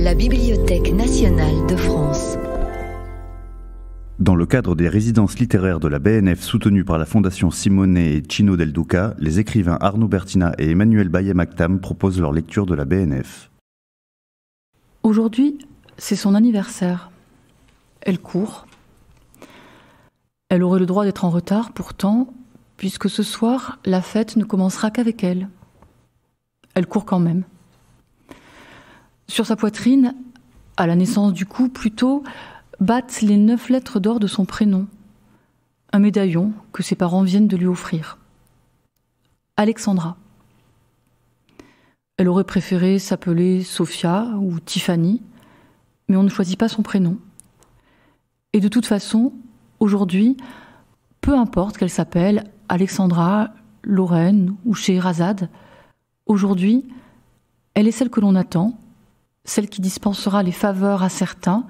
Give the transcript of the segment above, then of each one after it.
La Bibliothèque nationale de France. Dans le cadre des résidences littéraires de la BNF soutenues par la Fondation Simone et Chino del Duca, les écrivains Arnaud Bertina et Emmanuel Baye-Mactam proposent leur lecture de la BNF. Aujourd'hui, c'est son anniversaire. Elle court. Elle aurait le droit d'être en retard, pourtant, puisque ce soir, la fête ne commencera qu'avec elle. Elle court quand même. Sur sa poitrine, à la naissance du cou plutôt, battent les neuf lettres d'or de son prénom, un médaillon que ses parents viennent de lui offrir. Alexandra. Elle aurait préféré s'appeler Sophia ou Tiffany, mais on ne choisit pas son prénom. Et de toute façon, aujourd'hui, peu importe qu'elle s'appelle Alexandra, Lorraine ou Scheherazade, aujourd'hui, elle est celle que l'on attend, celle qui dispensera les faveurs à certains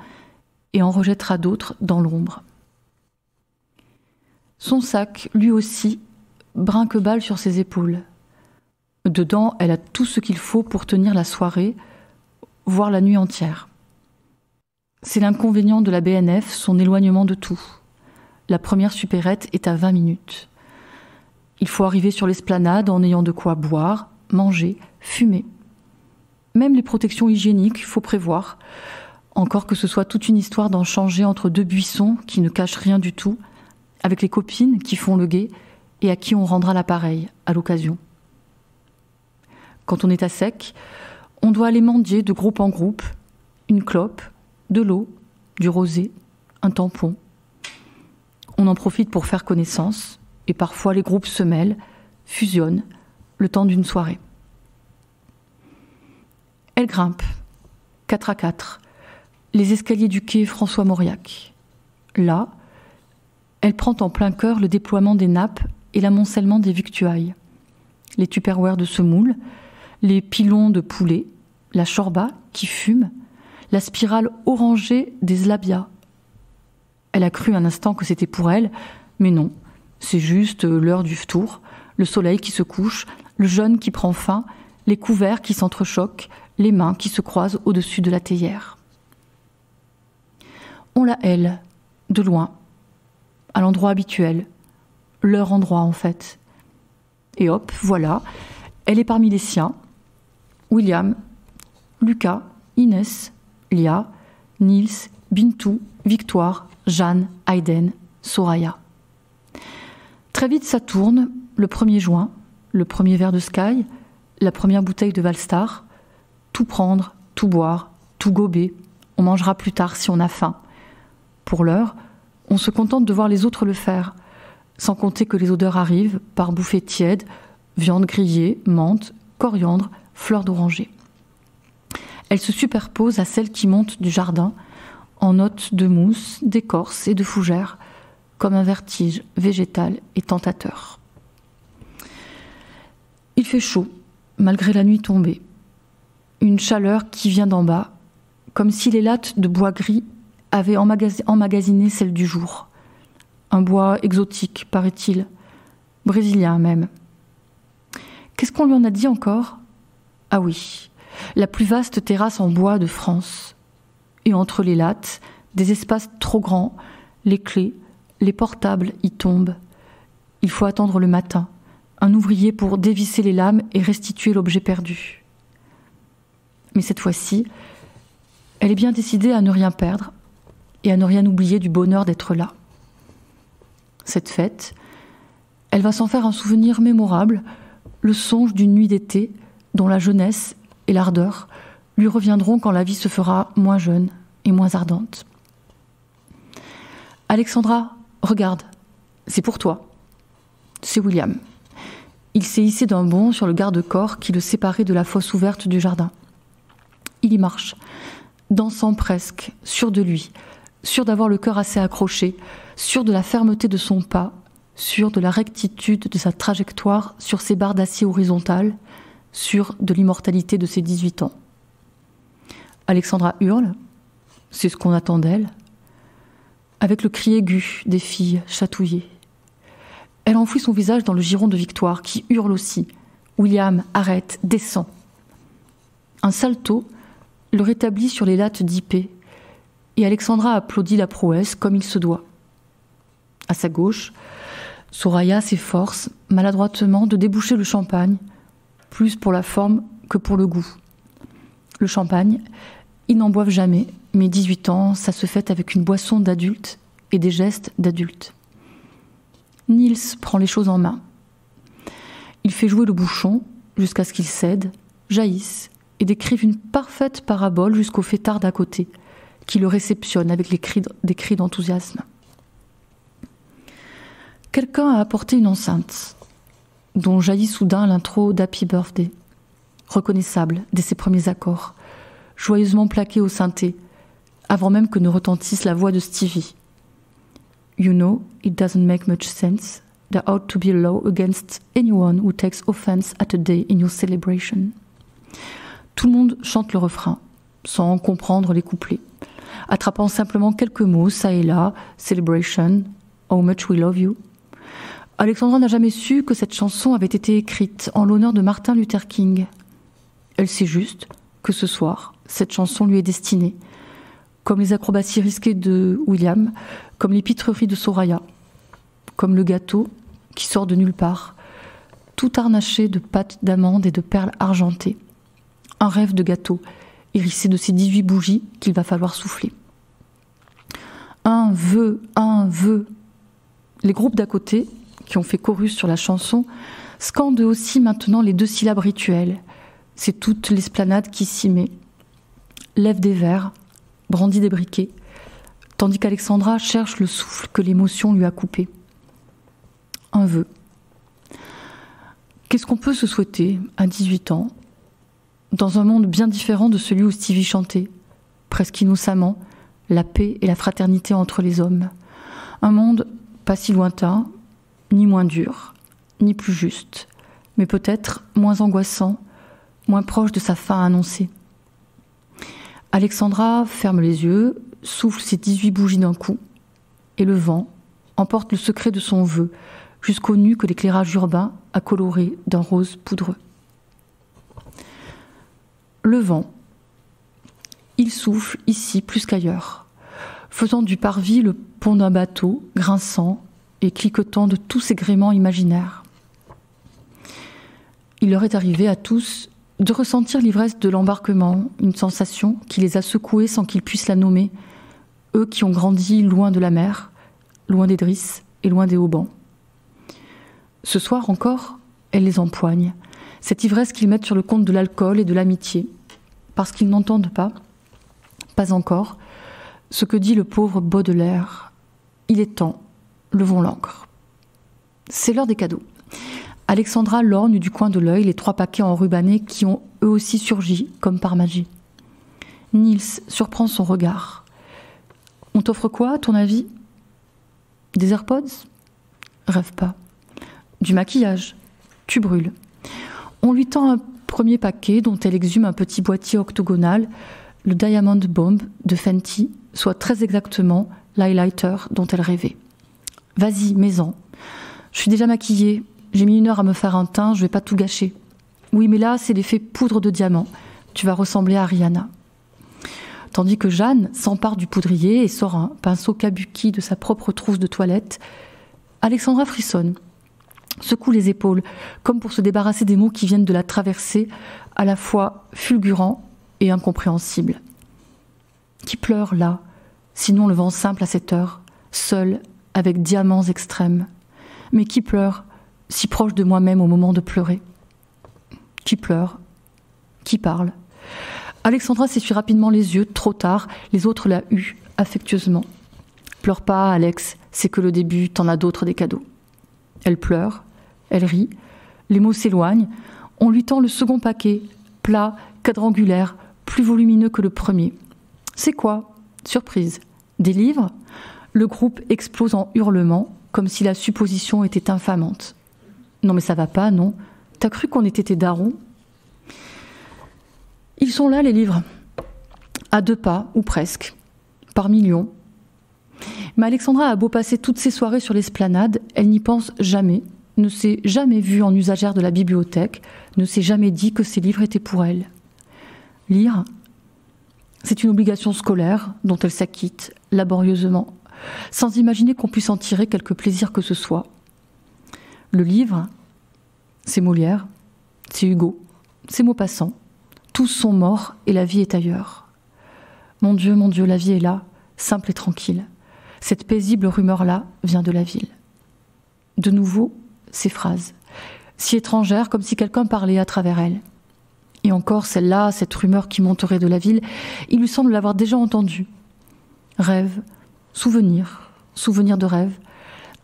et en rejettera d'autres dans l'ombre. Son sac, lui aussi, brinque-balle sur ses épaules. Dedans, elle a tout ce qu'il faut pour tenir la soirée, voire la nuit entière. C'est l'inconvénient de la BNF, son éloignement de tout. La première supérette est à 20 minutes. Il faut arriver sur l'esplanade en ayant de quoi boire, manger, fumer. Même les protections hygiéniques, faut prévoir. Encore que ce soit toute une histoire d'en changer entre deux buissons qui ne cachent rien du tout, avec les copines qui font le guet et à qui on rendra l'appareil à l'occasion. Quand on est à sec, on doit aller mendier de groupe en groupe, une clope, de l'eau, du rosé, un tampon. On en profite pour faire connaissance, et parfois les groupes se mêlent, fusionnent, le temps d'une soirée. Elle grimpe, quatre à quatre, les escaliers du quai François Mauriac. Là, elle prend en plein cœur le déploiement des nappes et l'amoncellement des victuailles. Les tupperwares de semoule, les pilons de poulet, la chorba qui fume, la spirale orangée des zlabia. Elle a cru un instant que c'était pour elle, mais non, c'est juste l'heure du tour, le soleil qui se couche, le jeûne qui prend fin, les couverts qui s'entrechoquent, les mains qui se croisent au-dessus de la théière. On la hèle, de loin, à l'endroit habituel, leur endroit en fait. Et hop, voilà, elle est parmi les siens. William, Lucas, Inès, Lia, Nils, Bintou, Victoire, Jeanne, Hayden, Soraya. Très vite, ça tourne, le 1er juin, le premier verre de Sky, la première bouteille de Valstar. Tout prendre, tout boire, tout gober. On mangera plus tard si on a faim. Pour l'heure, on se contente de voir les autres le faire, sans compter que les odeurs arrivent par bouffées tièdes, viande grillée, menthe, coriandre, fleurs d'oranger. Elles se superposent à celles qui montent du jardin, en notes de mousse, d'écorce et de fougères, comme un vertige végétal et tentateur. Il fait chaud, malgré la nuit tombée. Une chaleur qui vient d'en bas, comme si les lattes de bois gris avaient emmagasiné celle du jour. Un bois exotique, paraît-il, brésilien même. Qu'est-ce qu'on lui en a dit encore? Ah oui, la plus vaste terrasse en bois de France. Et entre les lattes, des espaces trop grands, les clés, les portables y tombent. Il faut attendre le matin, un ouvrier pour dévisser les lames et restituer l'objet perdu. Mais cette fois-ci, elle est bien décidée à ne rien perdre et à ne rien oublier du bonheur d'être là. Cette fête, elle va s'en faire un souvenir mémorable, le songe d'une nuit d'été dont la jeunesse et l'ardeur lui reviendront quand la vie se fera moins jeune et moins ardente. Alexandra, regarde, c'est pour toi. C'est William. Il s'est hissé d'un bond sur le garde-corps qui le séparait de la fosse ouverte du jardin. Il y marche, dansant presque, sûr de lui, sûr d'avoir le cœur assez accroché, sûr de la fermeté de son pas, sûr de la rectitude de sa trajectoire sur ses barres d'acier horizontales, sûr de l'immortalité de ses 18 ans. Alexandra hurle, c'est ce qu'on attend d'elle, avec le cri aigu des filles chatouillées. Elle enfouit son visage dans le giron de Victoire, qui hurle aussi. William, arrête, descends. Un salto le rétablit sur les lattes d'Ipé, et Alexandra applaudit la prouesse comme il se doit. À sa gauche, Soraya s'efforce maladroitement de déboucher le champagne, plus pour la forme que pour le goût. Le champagne, ils n'en boivent jamais, mais 18 ans, ça se fait avec une boisson d'adulte et des gestes d'adulte. Niels prend les choses en main. Il fait jouer le bouchon jusqu'à ce qu'il cède, jaillisse et décrive une parfaite parabole jusqu'au fêtard d'à côté, qui le réceptionne avec les des cris d'enthousiasme. Quelqu'un a apporté une enceinte, dont jaillit soudain l'intro d'Happy Birthday, reconnaissable dès ses premiers accords, joyeusement plaqué au synthé, avant même que ne retentisse la voix de Stevie. You know, it doesn't make much sense. There ought to be a law against anyone who takes offense at a day in your celebration. Tout le monde chante le refrain, sans comprendre les couplets, attrapant simplement quelques mots, ça et là, celebration, how much we love you. Alexandra n'a jamais su que cette chanson avait été écrite en l'honneur de Martin Luther King. Elle sait juste que ce soir, cette chanson lui est destinée, comme les acrobaties risquées de William, comme les pitreries de Soraya, comme le gâteau qui sort de nulle part, tout harnaché de pâtes d'amande et de perles argentées. Un rêve de gâteau, hérissé de ces 18 bougies qu'il va falloir souffler. Un vœu, un vœu. Les groupes d'à côté, qui ont fait chorus sur la chanson, scandent aussi maintenant les deux syllabes rituelles. C'est toute l'esplanade qui s'y met. Lève des verres, brandit des briquets, tandis qu'Alexandra cherche le souffle que l'émotion lui a coupé. Un vœu. Qu'est-ce qu'on peut se souhaiter à 18 ans, dans un monde bien différent de celui où Stevie chantait, presque innocemment, la paix et la fraternité entre les hommes Un monde pas si lointain, ni moins dur, ni plus juste, mais peut-être moins angoissant, moins proche de sa fin annoncée. Alexandra ferme les yeux, souffle ses 18 bougies d'un coup, et le vent emporte le secret de son vœu jusqu'aux nues que l'éclairage urbain a coloré d'un rose poudreux. Le vent, il souffle ici plus qu'ailleurs, faisant du parvis le pont d'un bateau, grinçant et cliquetant de tous ces gréements imaginaires. Il leur est arrivé à tous de ressentir l'ivresse de l'embarquement, une sensation qui les a secoués sans qu'ils puissent la nommer, eux qui ont grandi loin de la mer, loin des drisses et loin des haubans. Ce soir encore, elle les empoigne, cette ivresse qu'ils mettent sur le compte de l'alcool et de l'amitié, parce qu'ils n'entendent pas, pas encore, ce que dit le pauvre Baudelaire. Il est temps, levons l'encre. C'est l'heure des cadeaux. Alexandra lorgne du coin de l'œil les trois paquets enrubannés qui ont eux aussi surgi comme par magie. Niels surprend son regard. On t'offre quoi, à ton avis? Des AirPods? Rêve pas. Du maquillage. Tu brûles. On lui tend un premier paquet dont elle exhume un petit boîtier octogonal, le Diamond Bomb de Fenty, soit très exactement l'highlighter dont elle rêvait. Vas-y, mets-en. Je suis déjà maquillée, j'ai mis une heure à me faire un teint, je vais pas tout gâcher. Oui, mais là, c'est l'effet poudre de diamant. Tu vas ressembler à Rihanna. Tandis que Jeanne s'empare du poudrier et sort un pinceau kabuki de sa propre trousse de toilette, Alexandra frissonne, secoue les épaules, comme pour se débarrasser des mots qui viennent de la traverser, à la fois fulgurants et incompréhensibles. Qui pleure là, sinon le vent simple à cette heure, seul, avec diamants extrêmes? Mais qui pleure si proche de moi-même au moment de pleurer? Qui pleure Qui parle? Alexandra s'essuie rapidement les yeux, trop tard, les autres la huent affectueusement. Pleure pas, Alex, c'est que le début, t'en as d'autres des cadeaux. Elle pleure, elle rit, les mots s'éloignent, on lui tend le second paquet, plat, quadrangulaire, plus volumineux que le premier. C'est quoi? Surprise. Des livres? Le groupe explose en hurlements, comme si la supposition était infamante. Non mais ça va pas, non T'as cru qu'on était tes darons? Ils sont là, les livres. À deux pas, ou presque. Par millions. Mais Alexandra a beau passer toutes ses soirées sur l'esplanade, elle n'y pense jamais, ne s'est jamais vue en usagère de la bibliothèque, ne s'est jamais dit que ces livres étaient pour elle. Lire, c'est une obligation scolaire dont elle s'acquitte laborieusement, sans imaginer qu'on puisse en tirer quelque plaisir que ce soit. Le livre, c'est Molière, c'est Hugo, c'est Maupassant. Tous sont morts et la vie est ailleurs. Mon Dieu, mon Dieu, la vie est là, simple et tranquille. Cette paisible rumeur-là vient de la ville. De nouveau, ces phrases, si étrangères comme si quelqu'un parlait à travers elles. Et encore celle-là, cette rumeur qui monterait de la ville, il lui semble l'avoir déjà entendue. Rêve, souvenir, souvenir de rêve.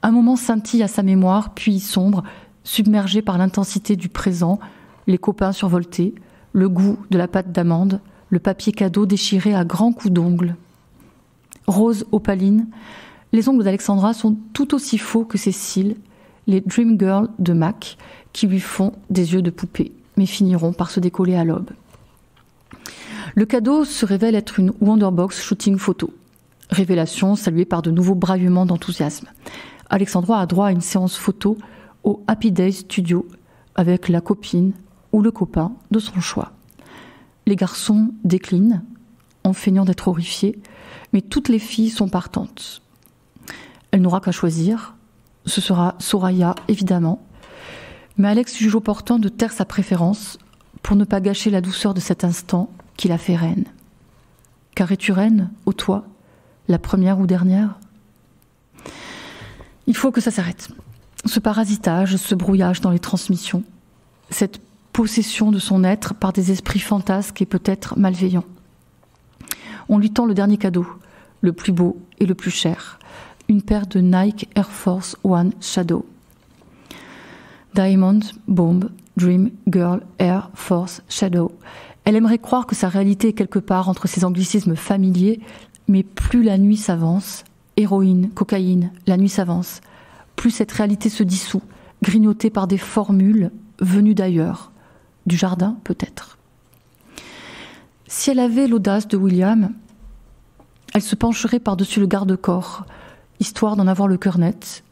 Un moment scintille à sa mémoire, puis sombre, submergé par l'intensité du présent, les copains survoltés, le goût de la pâte d'amande, le papier cadeau déchiré à grands coups d'ongles. Rose opaline, les ongles d'Alexandra sont tout aussi faux que ses cils, les Dream Girls de Mac, qui lui font des yeux de poupée mais finiront par se décoller à l'aube. Le cadeau se révèle être une Wonderbox shooting photo. Révélation saluée par de nouveaux braillements d'enthousiasme. Alexandra a droit à une séance photo au Happy Day Studio avec la copine ou le copain de son choix. Les garçons déclinent en feignant d'être horrifiés, mais toutes les filles sont partantes. Elle n'aura qu'à choisir. Ce sera Soraya, évidemment, mais Alex juge opportun de taire sa préférence pour ne pas gâcher la douceur de cet instant qui la fait reine. Car es-tu reine, ô toi, la première ou dernière? Il faut que ça s'arrête. Ce parasitage, ce brouillage dans les transmissions, cette possession de son être par des esprits fantasques et peut-être malveillants. On lui tend le dernier cadeau, le plus beau et le plus cher, une paire de Nike Air Force One Shadow Diamond, Bomb, Dream, Girl, Air, Force, Shadow. Elle aimerait croire que sa réalité est quelque part entre ces anglicismes familiers, mais plus la nuit s'avance, héroïne, cocaïne, la nuit s'avance, plus cette réalité se dissout, grignotée par des formules venues d'ailleurs, du jardin peut-être. Si elle avait l'audace de William, elle se pencherait par-dessus le garde-corps, histoire d'en avoir le cœur net,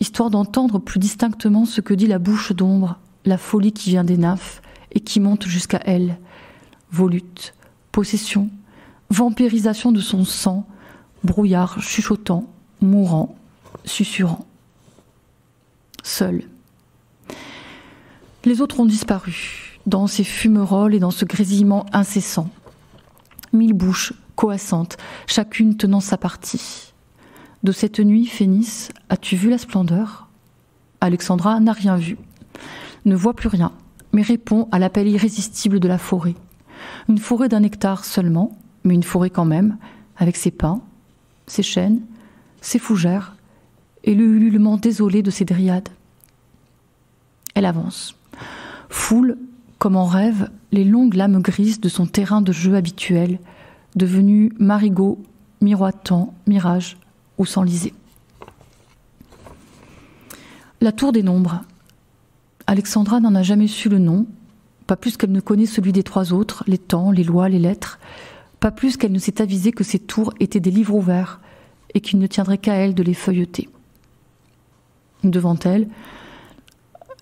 histoire d'entendre plus distinctement ce que dit la bouche d'ombre, la folie qui vient des nymphes et qui monte jusqu'à elle. Volute, possession, vampirisation de son sang, brouillard chuchotant, mourant, susurrant. Seul. Les autres ont disparu, dans ces fumerolles et dans ce grésillement incessant. Mille bouches coassantes, chacune tenant sa partie. De cette nuit, Phénis, as-tu vu la splendeur? Alexandra n'a rien vu, ne voit plus rien, mais répond à l'appel irrésistible de la forêt. Une forêt d'un hectare seulement, mais une forêt quand même, avec ses pins, ses chênes, ses fougères, et le ululement désolé de ses dryades. Elle avance, foule, comme en rêve, les longues lames grises de son terrain de jeu habituel, devenu marigot, miroitant, mirage, La tour des nombres. Alexandra n'en a jamais su le nom, pas plus qu'elle ne connaît celui des trois autres, les temps, les lois, les lettres, pas plus qu'elle ne s'est avisée que ces tours étaient des livres ouverts et qu'il ne tiendrait qu'à elle de les feuilleter. Devant elle,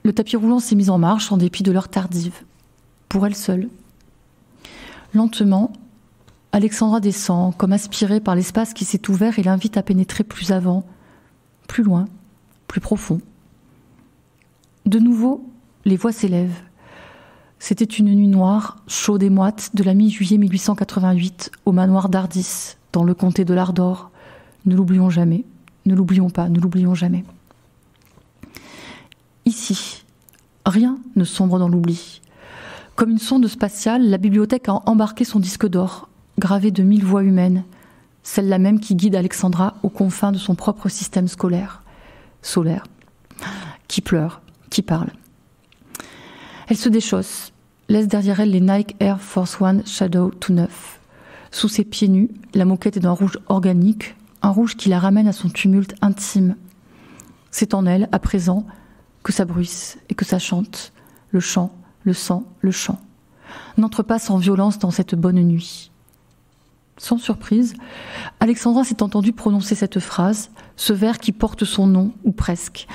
le tapis roulant s'est mis en marche en dépit de l'heure tardive, pour elle seule. Lentement, Alexandra descend, comme aspirée par l'espace qui s'est ouvert et l'invite à pénétrer plus avant, plus loin, plus profond. De nouveau, les voix s'élèvent. C'était une nuit noire, chaude et moite, de la mi-juillet 1888, au manoir d'Ardis, dans le comté de l'Ardor. Ne l'oublions jamais, ne l'oublions pas, ne l'oublions jamais. Ici, rien ne sombre dans l'oubli. Comme une sonde spatiale, la bibliothèque a embarqué son disque d'or, gravée de mille voix humaines, celle-là même qui guide Alexandra aux confins de son propre système scolaire, solaire, qui pleure, qui parle. Elle se déchausse, laisse derrière elle les Nike Air Force One Shadow tout neuf. Sous ses pieds nus, la moquette est d'un rouge organique, un rouge qui la ramène à son tumulte intime. C'est en elle, à présent, que ça bruisse et que ça chante, le chant, le sang, le chant. N'entre pas sans violence dans cette bonne nuit. Sans surprise, Alexandra s'est entendue prononcer cette phrase, ce vers qui porte son nom, ou presque.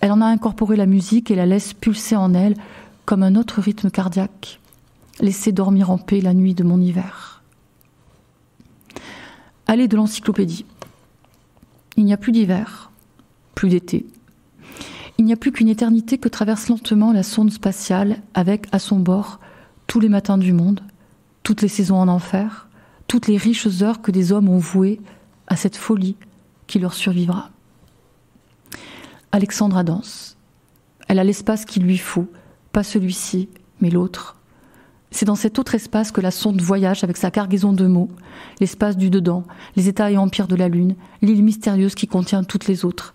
Elle en a incorporé la musique et la laisse pulser en elle comme un autre rythme cardiaque. laissez dormir en paix la nuit de mon hiver. Allez de l'encyclopédie. Il n'y a plus d'hiver, plus d'été. Il n'y a plus qu'une éternité que traverse lentement la sonde spatiale avec à son bord tous les matins du monde, toutes les saisons en enfer, toutes les riches heures que des hommes ont vouées à cette folie qui leur survivra. Alexandra danse. Elle a l'espace qu'il lui faut, pas celui-ci, mais l'autre. C'est dans cet autre espace que la sonde voyage avec sa cargaison de mots, l'espace du dedans, les états et empires de la lune, l'île mystérieuse qui contient toutes les autres.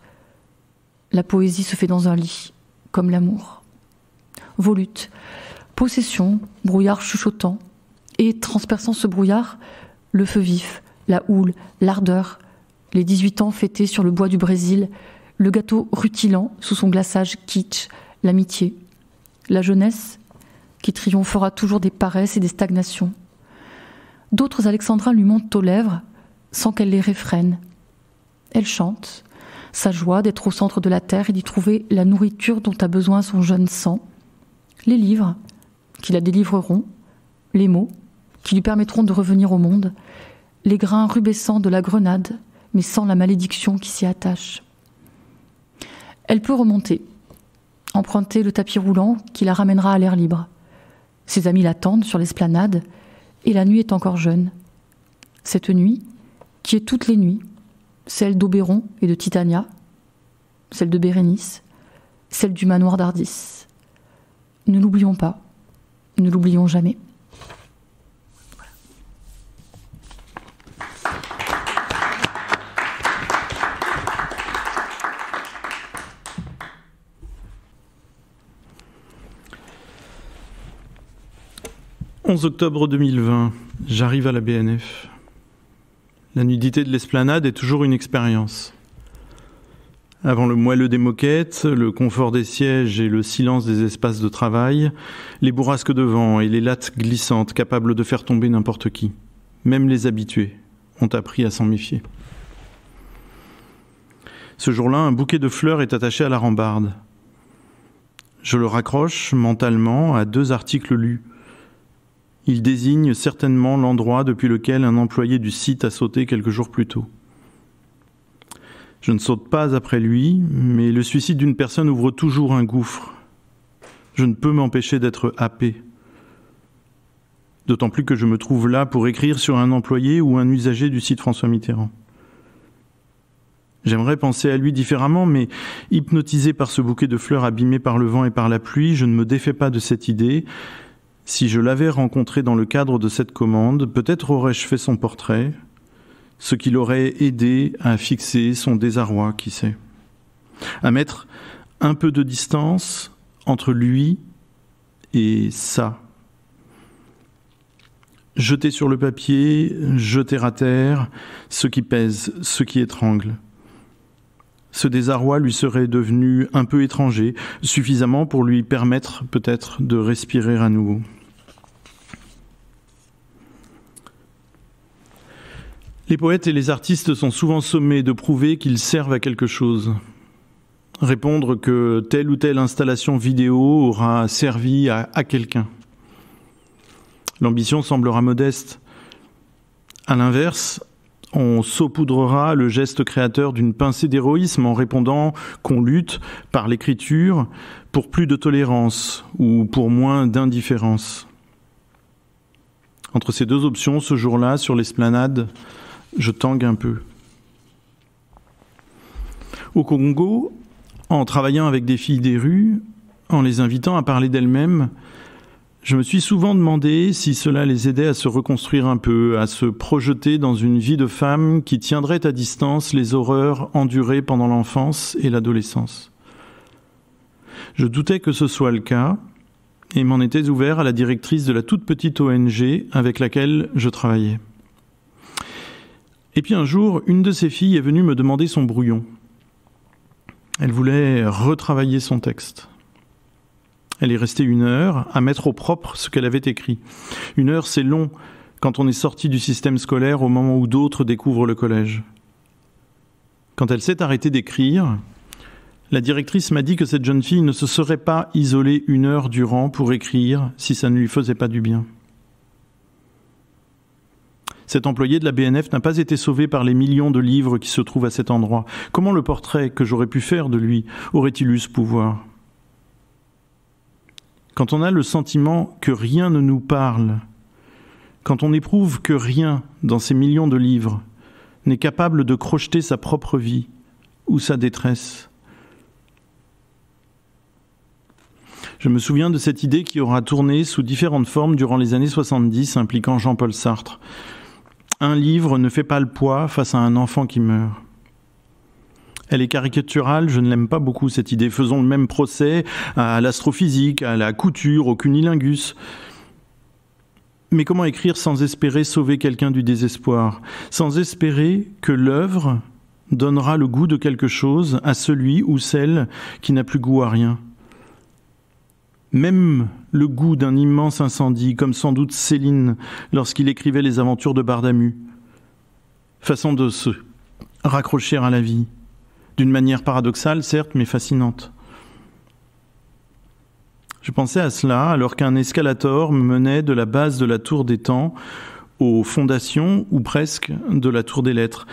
La poésie se fait dans un lit, comme l'amour. Volute, possession, brouillard chuchotant, et transperçant ce brouillard, le feu vif, la houle, l'ardeur, les 18 ans fêtés sur le bois du Brésil, le gâteau rutilant sous son glaçage kitsch, l'amitié, la jeunesse qui triomphera toujours des paresses et des stagnations. D'autres alexandrins lui montent aux lèvres sans qu'elle les réfrène. Elle chante, sa joie d'être au centre de la terre et d'y trouver la nourriture dont a besoin son jeune sang, les livres qui la délivreront, les mots qui lui permettront de revenir au monde, les grains rubescents de la grenade, mais sans la malédiction qui s'y attache. Elle peut remonter, emprunter le tapis roulant qui la ramènera à l'air libre. Ses amis l'attendent sur l'esplanade, et la nuit est encore jeune. Cette nuit, qui est toutes les nuits, celle d'Oberon et de Titania, celle de Bérénice, celle du manoir d'Ardis. Ne l'oublions pas, ne l'oublions jamais. 11 octobre 2020, j'arrive à la BNF. La nudité de l'esplanade est toujours une expérience. Avant le moelleux des moquettes, le confort des sièges et le silence des espaces de travail, les bourrasques de vent et les lattes glissantes capables de faire tomber n'importe qui, même les habitués, ont appris à s'en méfier. Ce jour-là, un bouquet de fleurs est attaché à la rambarde. Je le raccroche mentalement à deux articles lus il désigne certainement l'endroit depuis lequel un employé du site a sauté quelques jours plus tôt. Je ne saute pas après lui, mais le suicide d'une personne ouvre toujours un gouffre. Je ne peux m'empêcher d'être happé. D'autant plus que je me trouve là pour écrire sur un employé ou un usager du site François Mitterrand. J'aimerais penser à lui différemment, mais hypnotisé par ce bouquet de fleurs abîmé par le vent et par la pluie, je ne me défais pas de cette idée si je l'avais rencontré dans le cadre de cette commande, peut-être aurais-je fait son portrait, ce qui l'aurait aidé à fixer son désarroi, qui sait. À mettre un peu de distance entre lui et ça. Jeter sur le papier, jeter à terre ce qui pèse, ce qui étrangle. Ce désarroi lui serait devenu un peu étranger, suffisamment pour lui permettre peut-être de respirer à nouveau. Les poètes et les artistes sont souvent sommés de prouver qu'ils servent à quelque chose. Répondre que telle ou telle installation vidéo aura servi à, quelqu'un. L'ambition semblera modeste. À l'inverse, on saupoudrera le geste créateur d'une pincée d'héroïsme en répondant qu'on lutte par l'écriture pour plus de tolérance ou pour moins d'indifférence. Entre ces deux options, ce jour-là, sur l'esplanade, je tangue un peu. Au Congo, en travaillant avec des filles des rues, en les invitant à parler d'elles-mêmes, je me suis souvent demandé si cela les aidait à se reconstruire un peu, à se projeter dans une vie de femme qui tiendrait à distance les horreurs endurées pendant l'enfance et l'adolescence. Je doutais que ce soit le cas et m'en étais ouvert à la directrice de la toute petite ONG avec laquelle je travaillais. Et puis un jour, une de ses filles est venue me demander son brouillon. Elle voulait retravailler son texte. Elle est restée une heure à mettre au propre ce qu'elle avait écrit. Une heure, c'est long quand on est sorti du système scolaire au moment où d'autres découvrent le collège. Quand elle s'est arrêtée d'écrire, la directrice m'a dit que cette jeune fille ne se serait pas isolée une heure durant pour écrire si ça ne lui faisait pas du bien. Cet employé de la BNF n'a pas été sauvé par les millions de livres qui se trouvent à cet endroit. Comment le portrait que j'aurais pu faire de lui aurait-il eu ce pouvoir? Quand on a le sentiment que rien ne nous parle, quand on éprouve que rien dans ces millions de livres n'est capable de crocheter sa propre vie ou sa détresse, Je me souviens de cette idée qui aura tourné sous différentes formes durant les années 70 impliquant Jean-Paul Sartre. Un livre ne fait pas le poids face à un enfant qui meurt. Elle est caricaturale, je ne l'aime pas beaucoup cette idée. Faisons le même procès à l'astrophysique, à la couture, au cunilingus. Mais comment écrire sans espérer sauver quelqu'un du désespoir? Sans espérer que l'œuvre donnera le goût de quelque chose à celui ou celle qui n'a plus goût à rien même le goût d'un immense incendie, comme sans doute Céline lorsqu'il écrivait les aventures de Bardamu. Façon de se raccrocher à la vie, d'une manière paradoxale, certes, mais fascinante. Je pensais à cela alors qu'un escalator me menait de la base de la tour des temps aux fondations, ou presque, de la tour des lettres.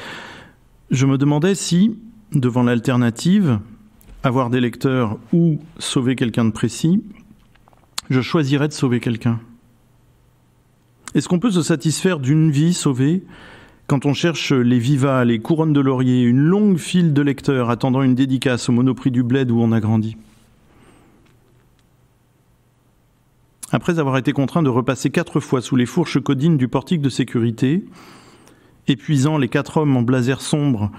Je me demandais si, devant l'alternative, avoir des lecteurs ou sauver quelqu'un de précis, je choisirais de sauver quelqu'un. Est-ce qu'on peut se satisfaire d'une vie sauvée quand on cherche les vivas, les couronnes de laurier, une longue file de lecteurs attendant une dédicace au monoprix du bled où on a grandi? Après avoir été contraint de repasser quatre fois sous les fourches codines du portique de sécurité, épuisant les quatre hommes en blazer sombre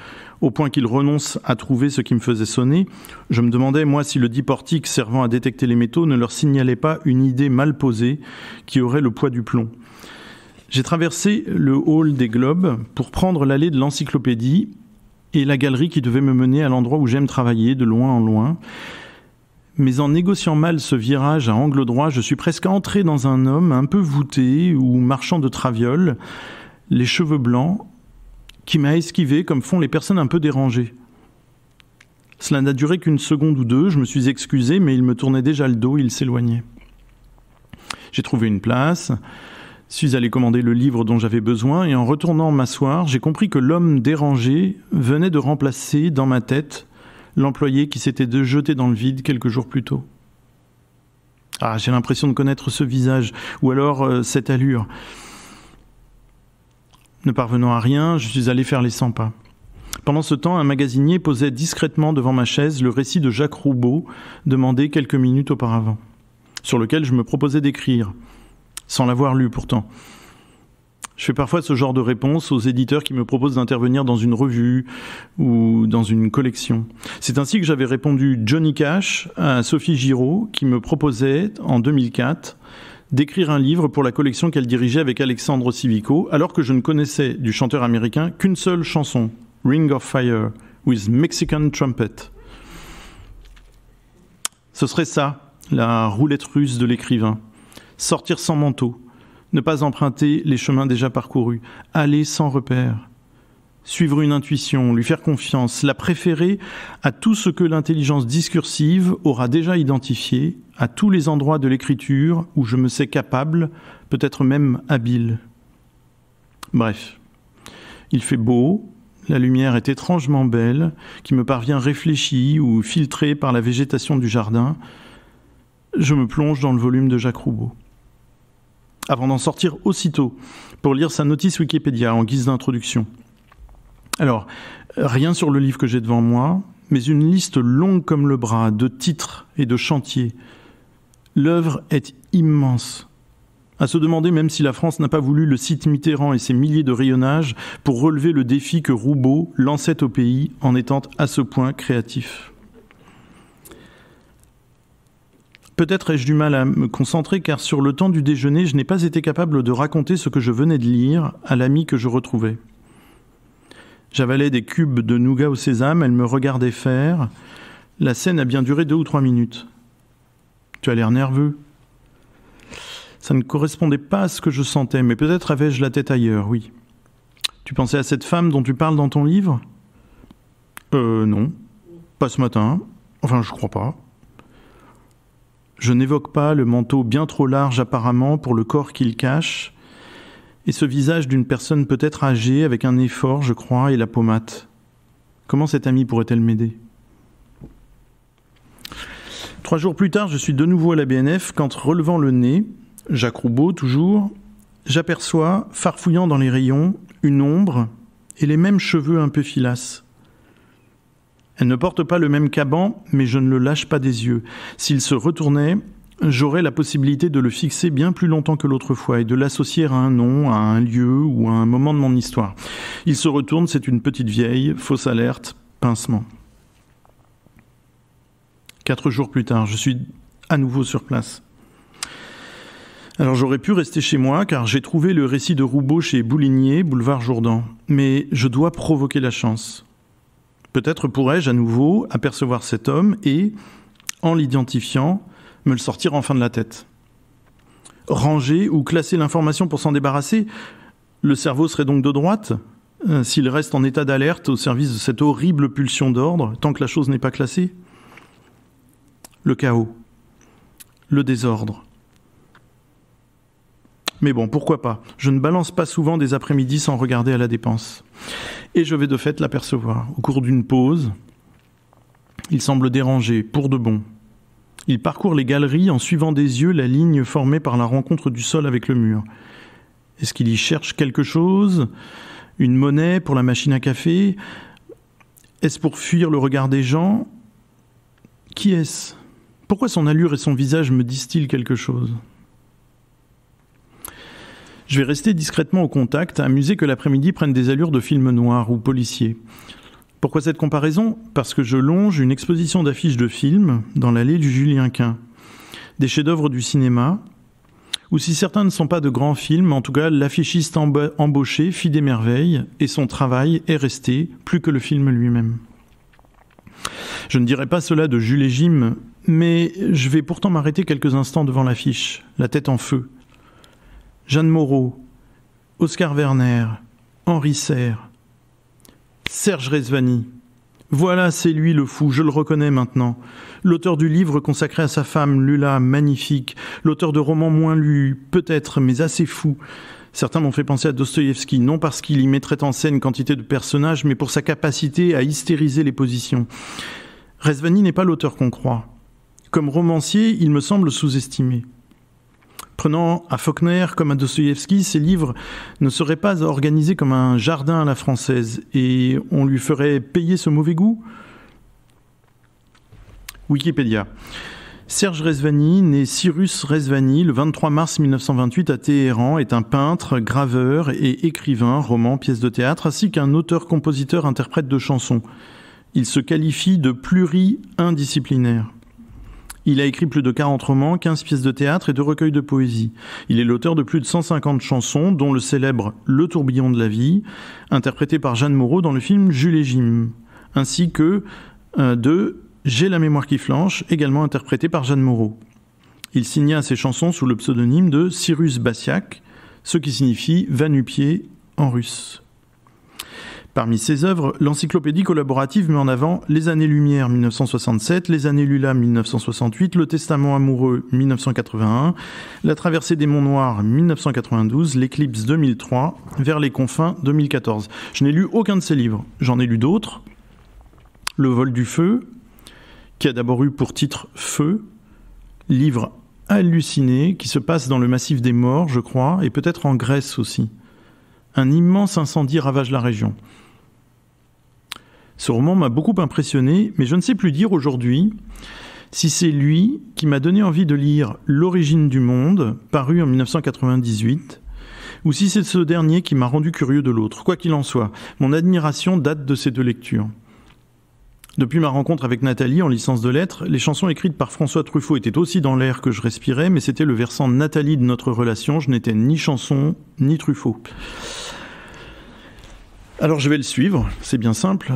au point qu'ils renoncent à trouver ce qui me faisait sonner, je me demandais, moi, si le dit portique servant à détecter les métaux ne leur signalait pas une idée mal posée qui aurait le poids du plomb. J'ai traversé le hall des globes pour prendre l'allée de l'encyclopédie et la galerie qui devait me mener à l'endroit où j'aime travailler, de loin en loin. Mais en négociant mal ce virage à angle droit, je suis presque entré dans un homme un peu voûté ou marchand de traviole, les cheveux blancs, qui m'a esquivé comme font les personnes un peu dérangées. Cela n'a duré qu'une seconde ou deux, je me suis excusé, mais il me tournait déjà le dos, il s'éloignait. J'ai trouvé une place, suis allé commander le livre dont j'avais besoin, et en retournant m'asseoir, j'ai compris que l'homme dérangé venait de remplacer, dans ma tête, l'employé qui s'était jeté dans le vide quelques jours plus tôt. Ah, j'ai l'impression de connaître ce visage, ou alors euh, cette allure. Ne parvenant à rien, je suis allé faire les 100 pas. Pendant ce temps, un magasinier posait discrètement devant ma chaise le récit de Jacques Roubaud, demandé quelques minutes auparavant, sur lequel je me proposais d'écrire, sans l'avoir lu pourtant. Je fais parfois ce genre de réponse aux éditeurs qui me proposent d'intervenir dans une revue ou dans une collection. C'est ainsi que j'avais répondu Johnny Cash à Sophie Giraud, qui me proposait en 2004 d'écrire un livre pour la collection qu'elle dirigeait avec Alexandre Civico, alors que je ne connaissais du chanteur américain qu'une seule chanson, Ring of Fire, with Mexican Trumpet. Ce serait ça, la roulette russe de l'écrivain. Sortir sans manteau, ne pas emprunter les chemins déjà parcourus, aller sans repère, suivre une intuition, lui faire confiance, la préférer à tout ce que l'intelligence discursive aura déjà identifié, à tous les endroits de l'écriture où je me sais capable, peut-être même habile. Bref, il fait beau, la lumière est étrangement belle, qui me parvient réfléchie ou filtrée par la végétation du jardin. Je me plonge dans le volume de Jacques Roubaud. Avant d'en sortir aussitôt, pour lire sa notice Wikipédia en guise d'introduction. Alors, rien sur le livre que j'ai devant moi, mais une liste longue comme le bras de titres et de chantiers. L'œuvre est immense. À se demander même si la France n'a pas voulu le site Mitterrand et ses milliers de rayonnages pour relever le défi que Roubaud lançait au pays en étant à ce point créatif. Peut-être ai-je du mal à me concentrer car sur le temps du déjeuner, je n'ai pas été capable de raconter ce que je venais de lire à l'ami que je retrouvais. J'avalais des cubes de nougat au sésame, elle me regardait faire. La scène a bien duré deux ou trois minutes. Tu as l'air nerveux. Ça ne correspondait pas à ce que je sentais, mais peut-être avais-je la tête ailleurs, oui. Tu pensais à cette femme dont tu parles dans ton livre? Euh, non. Pas ce matin. Enfin, je crois pas. Je n'évoque pas le manteau bien trop large apparemment pour le corps qu'il cache, et ce visage d'une personne peut-être âgée, avec un effort, je crois, et la pommade. Comment cette amie pourrait-elle m'aider? Trois jours plus tard, je suis de nouveau à la BNF quand, relevant le nez, Jacques Roubaud toujours, j'aperçois, farfouillant dans les rayons, une ombre et les mêmes cheveux un peu filasses. Elle ne porte pas le même caban, mais je ne le lâche pas des yeux. S'il se retournait, j'aurais la possibilité de le fixer bien plus longtemps que l'autre fois et de l'associer à un nom, à un lieu ou à un moment de mon histoire. Il se retourne, c'est une petite vieille, fausse alerte, pincement. Quatre jours plus tard, je suis à nouveau sur place. Alors j'aurais pu rester chez moi car j'ai trouvé le récit de Roubaud chez Boulinier, boulevard Jourdan. Mais je dois provoquer la chance. Peut-être pourrais-je à nouveau apercevoir cet homme et, en l'identifiant, me le sortir enfin de la tête. Ranger ou classer l'information pour s'en débarrasser, le cerveau serait donc de droite euh, s'il reste en état d'alerte au service de cette horrible pulsion d'ordre tant que la chose n'est pas classée Le chaos, le désordre, mais bon, pourquoi pas? Je ne balance pas souvent des après-midi sans regarder à la dépense. Et je vais de fait l'apercevoir. Au cours d'une pause, il semble dérangé, pour de bon. Il parcourt les galeries en suivant des yeux la ligne formée par la rencontre du sol avec le mur. Est-ce qu'il y cherche quelque chose? Une monnaie pour la machine à café? Est-ce pour fuir le regard des gens? Qui est-ce? Pourquoi son allure et son visage me disent-ils quelque chose? Je vais rester discrètement au contact, amusé que l'après-midi prenne des allures de film noir ou policier. Pourquoi cette comparaison? Parce que je longe une exposition d'affiches de films dans l'allée du Julien Quint. Des chefs-d'œuvre du cinéma, ou si certains ne sont pas de grands films, en tout cas l'affichiste embauché fit des merveilles et son travail est resté plus que le film lui-même. Je ne dirai pas cela de Jules et Jim, mais je vais pourtant m'arrêter quelques instants devant l'affiche, la tête en feu. Jeanne Moreau, Oscar Werner, Henri Serre, Serge Rezvani. Voilà, c'est lui le fou, je le reconnais maintenant. L'auteur du livre consacré à sa femme, Lula, magnifique. L'auteur de romans moins lus, peut-être, mais assez fou. Certains m'ont fait penser à Dostoïevski, non parce qu'il y mettrait en scène quantité de personnages, mais pour sa capacité à hystériser les positions. Rezvani n'est pas l'auteur qu'on croit. Comme romancier, il me semble sous-estimé. Prenant à Faulkner comme à Dostoïevski, ses livres ne seraient pas organisés comme un jardin à la française et on lui ferait payer ce mauvais goût? Wikipédia. Serge Rezvani, né Cyrus Rezvani le 23 mars 1928 à Téhéran, est un peintre, graveur et écrivain, roman, pièce de théâtre, ainsi qu'un auteur-compositeur-interprète de chansons. Il se qualifie de pluri-indisciplinaire. Il a écrit plus de 40 romans, 15 pièces de théâtre et deux recueils de poésie. Il est l'auteur de plus de 150 chansons, dont le célèbre Le tourbillon de la vie, interprété par Jeanne Moreau dans le film Jules et Jim, ainsi que euh, de J'ai la mémoire qui flanche, également interprété par Jeanne Moreau. Il signa ses chansons sous le pseudonyme de Cyrus Bassiac, ce qui signifie va-nu-pied en russe. Parmi ses œuvres, l'encyclopédie collaborative met en avant Les années-lumière 1967, Les années Lula 1968, Le testament amoureux 1981, La traversée des monts noirs 1992, L'éclipse 2003, Vers les confins 2014. Je n'ai lu aucun de ces livres, j'en ai lu d'autres. Le vol du feu, qui a d'abord eu pour titre Feu, livre halluciné qui se passe dans le massif des morts, je crois, et peut-être en Grèce aussi. Un immense incendie ravage la région. Ce roman m'a beaucoup impressionné, mais je ne sais plus dire aujourd'hui si c'est lui qui m'a donné envie de lire L'origine du monde, paru en 1998, ou si c'est ce dernier qui m'a rendu curieux de l'autre. Quoi qu'il en soit, mon admiration date de ces deux lectures. Depuis ma rencontre avec Nathalie en licence de lettres, les chansons écrites par François Truffaut étaient aussi dans l'air que je respirais, mais c'était le versant Nathalie de notre relation. Je n'étais ni chanson, ni Truffaut. Alors je vais le suivre, c'est bien simple.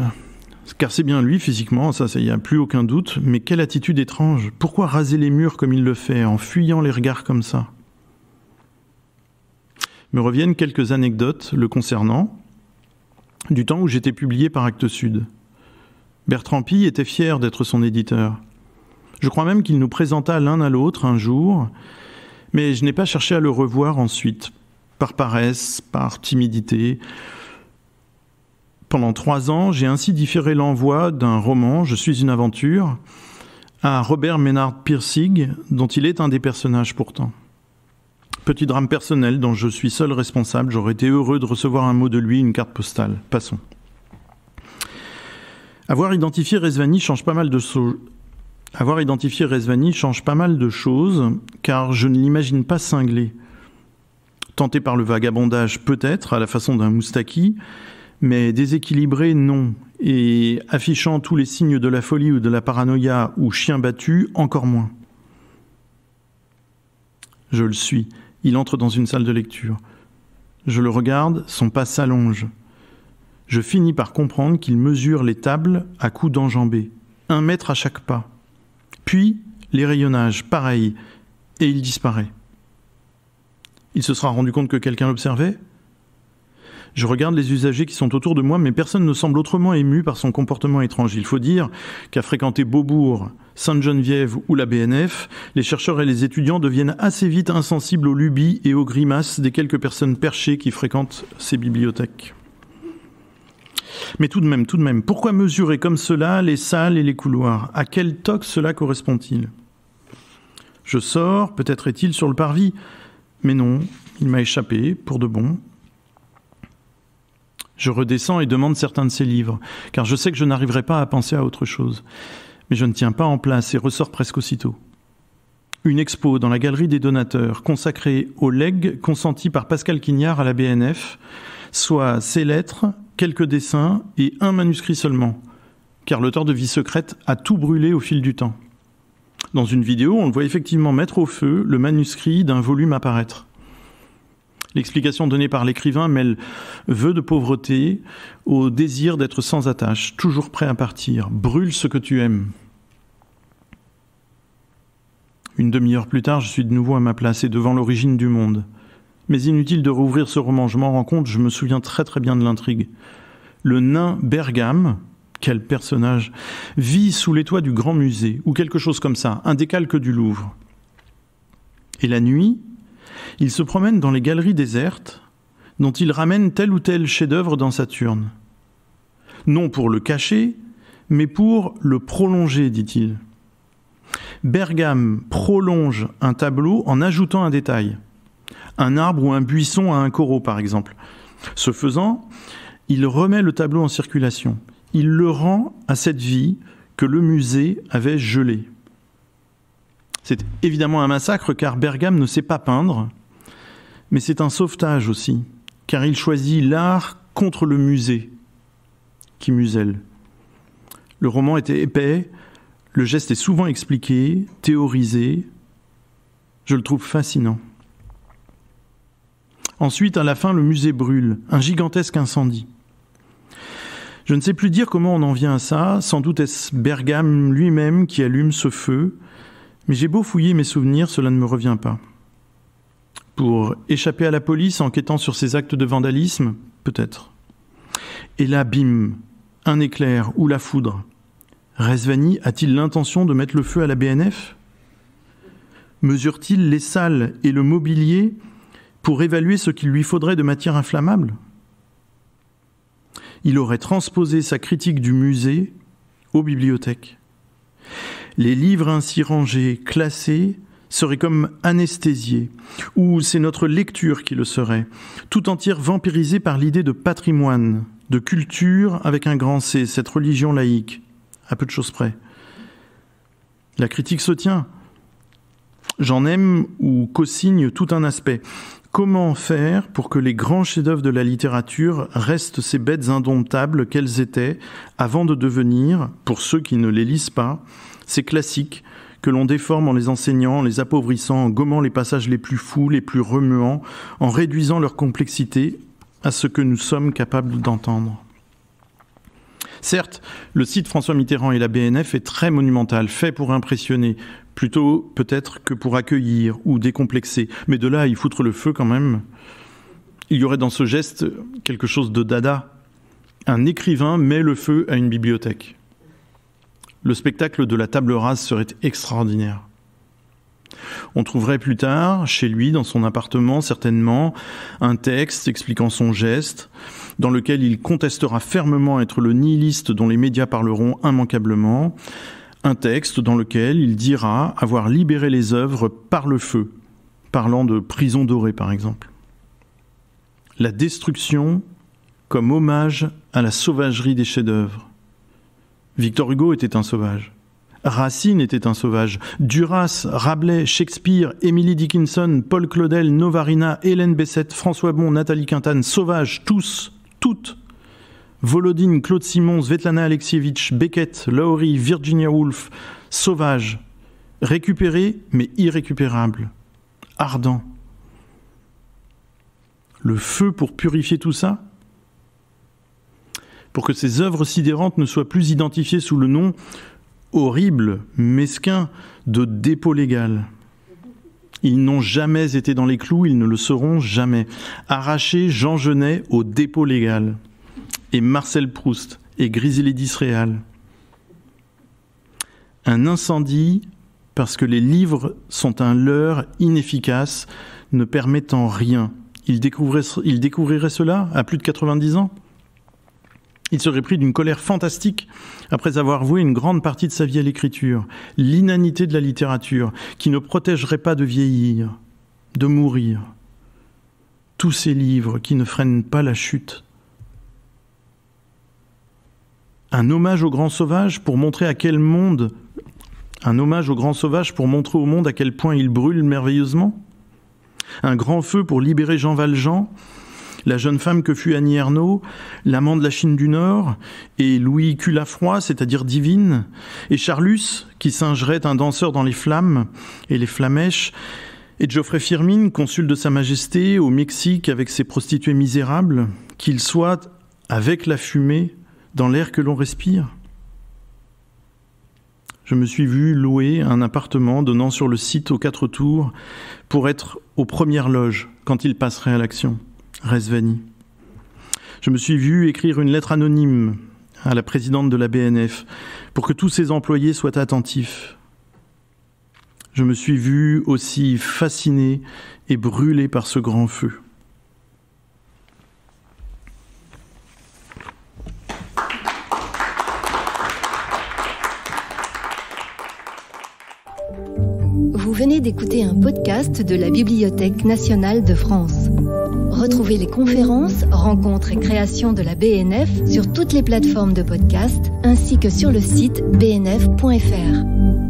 Car c'est bien lui physiquement, ça, il n'y a plus aucun doute, mais quelle attitude étrange. Pourquoi raser les murs comme il le fait, en fuyant les regards comme ça? Me reviennent quelques anecdotes le concernant, du temps où j'étais publié par Actes Sud. Bertrand Pille était fier d'être son éditeur. Je crois même qu'il nous présenta l'un à l'autre un jour, mais je n'ai pas cherché à le revoir ensuite. par paresse, par timidité. Pendant trois ans, j'ai ainsi différé l'envoi d'un roman, Je suis une aventure, à Robert Ménard Pirsig, dont il est un des personnages pourtant. Petit drame personnel dont je suis seul responsable, j'aurais été heureux de recevoir un mot de lui, une carte postale. Passons. Avoir identifié Resvani change pas mal de. Avoir identifié Resvani change pas mal de choses, car je ne l'imagine pas cinglé. Tenté par le vagabondage, peut-être, à la façon d'un moustaki, mais déséquilibré, non. Et affichant tous les signes de la folie ou de la paranoïa ou chien battu, encore moins. Je le suis. Il entre dans une salle de lecture. Je le regarde, son pas s'allonge. Je finis par comprendre qu'il mesure les tables à coups d'enjambées, un mètre à chaque pas. Puis, les rayonnages, pareil, et il disparaît. Il se sera rendu compte que quelqu'un l'observait? Je regarde les usagers qui sont autour de moi, mais personne ne semble autrement ému par son comportement étrange. Il faut dire qu'à fréquenter Beaubourg, Sainte-Geneviève ou la BNF, les chercheurs et les étudiants deviennent assez vite insensibles aux lubies et aux grimaces des quelques personnes perchées qui fréquentent ces bibliothèques. Mais tout de même, tout de même, pourquoi mesurer comme cela les salles et les couloirs? À quel toc cela correspond-il? Je sors, peut-être est-il sur le parvis, mais non, il m'a échappé, pour de bon, je redescends et demande certains de ses livres, car je sais que je n'arriverai pas à penser à autre chose. Mais je ne tiens pas en place et ressors presque aussitôt. Une expo dans la galerie des donateurs consacrée aux legs consentis par Pascal Quignard à la BNF, soit ses lettres, quelques dessins et un manuscrit seulement, car l'auteur de Vie secrète a tout brûlé au fil du temps. Dans une vidéo, on le voit effectivement mettre au feu le manuscrit d'un volume apparaître. L'explication donnée par l'écrivain mêle vœu de pauvreté au désir d'être sans attache, toujours prêt à partir. Brûle ce que tu aimes. Une demi-heure plus tard, je suis de nouveau à ma place et devant l'origine du monde. Mais inutile de rouvrir ce roman, je m'en rends compte, je me souviens très très bien de l'intrigue. Le nain Bergame, quel personnage, vit sous les toits du grand musée, ou quelque chose comme ça, un décalque du Louvre. Et la nuit, il se promène dans les galeries désertes, dont il ramène tel ou tel chef-d'œuvre dans Saturne. Non pour le cacher, mais pour le prolonger, dit-il. Bergame prolonge un tableau en ajoutant un détail. Un arbre ou un buisson à un coraux, par exemple. Ce faisant, il remet le tableau en circulation. Il le rend à cette vie que le musée avait gelée. C'est évidemment un massacre car Bergame ne sait pas peindre, mais c'est un sauvetage aussi, car il choisit l'art contre le musée qui muselle. Le roman était épais, le geste est souvent expliqué, théorisé. Je le trouve fascinant. Ensuite, à la fin, le musée brûle, un gigantesque incendie. Je ne sais plus dire comment on en vient à ça, sans doute est-ce Bergame lui-même qui allume ce feu, mais j'ai beau fouiller mes souvenirs, cela ne me revient pas. Pour échapper à la police en quêtant sur ces actes de vandalisme Peut-être. Et là, bim, un éclair ou la foudre. Resvani a-t-il l'intention de mettre le feu à la BNF Mesure-t-il les salles et le mobilier pour évaluer ce qu'il lui faudrait de matière inflammable? Il aurait transposé sa critique du musée aux bibliothèques. Les livres ainsi rangés, classés, seraient comme anesthésiés, ou c'est notre lecture qui le serait, tout entière vampirisée par l'idée de patrimoine, de culture avec un grand C, cette religion laïque, à peu de choses près. La critique se tient. J'en aime ou co-signe tout un aspect. Comment faire pour que les grands chefs-d'œuvre de la littérature restent ces bêtes indomptables qu'elles étaient avant de devenir, pour ceux qui ne les lisent pas, ces classiques que l'on déforme en les enseignant, en les appauvrissant, en gommant les passages les plus fous, les plus remuants, en réduisant leur complexité à ce que nous sommes capables d'entendre. Certes, le site François Mitterrand et la BNF est très monumental, fait pour impressionner, plutôt peut-être que pour accueillir ou décomplexer. Mais de là à y foutre le feu quand même, il y aurait dans ce geste quelque chose de dada. Un écrivain met le feu à une bibliothèque le spectacle de la table rase serait extraordinaire. On trouverait plus tard, chez lui, dans son appartement, certainement, un texte expliquant son geste, dans lequel il contestera fermement être le nihiliste dont les médias parleront immanquablement, un texte dans lequel il dira avoir libéré les œuvres par le feu, parlant de prison dorée par exemple. La destruction comme hommage à la sauvagerie des chefs-d'œuvre. Victor Hugo était un sauvage. Racine était un sauvage. Duras, Rabelais, Shakespeare, Emily Dickinson, Paul Claudel, Novarina, Hélène Bessette, François Bon, Nathalie Quintane, sauvages, tous, toutes. Volodine, Claude Simon, Svetlana Alexievitch, Beckett, Laurie, Virginia Woolf, sauvages, récupérés mais irrécupérables, ardents. Le feu pour purifier tout ça? Pour que ces œuvres sidérantes ne soient plus identifiées sous le nom horrible, mesquin de dépôt légal. Ils n'ont jamais été dans les clous, ils ne le seront jamais. Arracher Jean Genet au dépôt légal. Et Marcel Proust et Griselidis Réal. Un incendie parce que les livres sont un leurre inefficace, ne permettant rien. Il découvrirait, il découvrirait cela à plus de 90 ans? Il serait pris d'une colère fantastique après avoir voué une grande partie de sa vie à l'écriture, l'inanité de la littérature, qui ne protégerait pas de vieillir, de mourir. Tous ces livres qui ne freinent pas la chute. Un hommage au grand sauvage pour montrer à quel monde, un hommage au grand sauvage pour montrer au monde à quel point il brûle merveilleusement. Un grand feu pour libérer Jean Valjean la jeune femme que fut Annie Ernaux, l'amant de la Chine du Nord, et Louis Culafroy, c'est-à-dire Divine, et Charlus, qui singerait un danseur dans les flammes et les flamèches, et Geoffrey Firmin, consul de Sa Majesté au Mexique avec ses prostituées misérables, qu'il soit, avec la fumée, dans l'air que l'on respire je me suis vu louer un appartement donnant sur le site aux quatre tours pour être aux premières loges quand il passerait à l'action. Resvani. Je me suis vu écrire une lettre anonyme à la présidente de la BNF pour que tous ses employés soient attentifs. Je me suis vu aussi fasciné et brûlé par ce grand feu. Vous venez d'écouter un podcast de la Bibliothèque nationale de France. Retrouvez les conférences, rencontres et créations de la BNF sur toutes les plateformes de podcast ainsi que sur le site bnf.fr.